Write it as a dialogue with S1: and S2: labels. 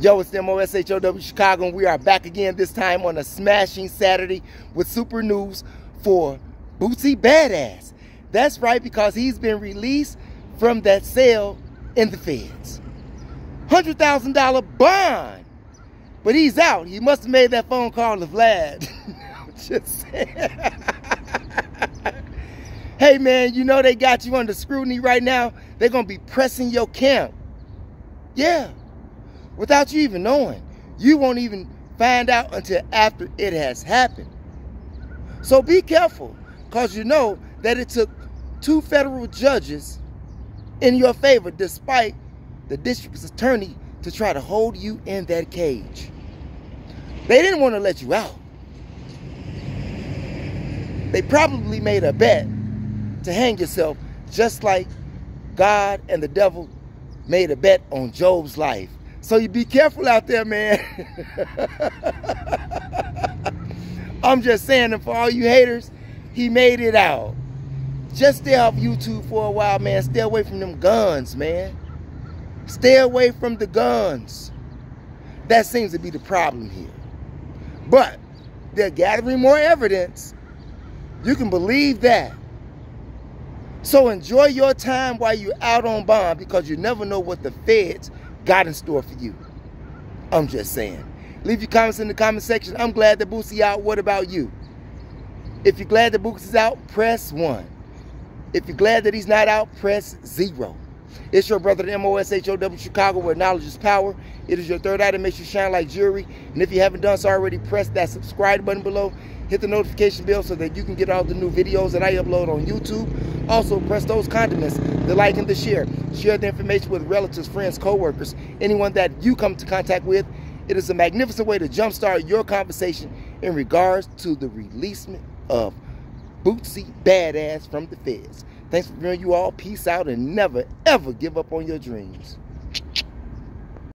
S1: Yo, it's MOSHOW Chicago, and we are back again this time on a smashing Saturday with super news for Boosie Badazz. That's right, because he's been released from that cell in the feds. $100,000 bond. But he's out. He must have made that phone call to Vlad. Just hey, man, you know they got you under scrutiny right now. They're going to be pressing your camp. Yeah without you even knowing. You won't even find out until after it has happened. So be careful, because you know that it took two federal judges in your favor, despite the district's attorney to try to hold you in that cage. They didn't want to let you out. They probably made a bet to hang yourself, just like God and the devil made a bet on Job's life. So you be careful out there, man. I'm just saying, and for all you haters, he made it out. Just stay off YouTube for a while, man. Stay away from them guns, man. Stay away from the guns. That seems to be the problem here. But they're gathering more evidence. You can believe that. So enjoy your time while you're out on bond because you never know what the feds got in store for you. I'm just saying. Leave your comments in the comment section. I'm glad that Boosie out. What about you? If you're glad that Boosie's out, press 1. If you're glad that he's not out, press 0. It's your brother, the M-O-S-H-O-W Chicago, where knowledge is power. It is your third eye that makes you shine like jewelry. And if you haven't done so already, press that subscribe button below. Hit the notification bell so that you can get all the new videos that I upload on YouTube. Also, press those condiments, the like and the share. Share the information with relatives, friends, co-workers, anyone that you come into contact with. It is a magnificent way to jumpstart your conversation in regards to the releasement of Boosie Badazz from the feds. Thanks for viewing you all. Peace out and never, ever give up on your dreams.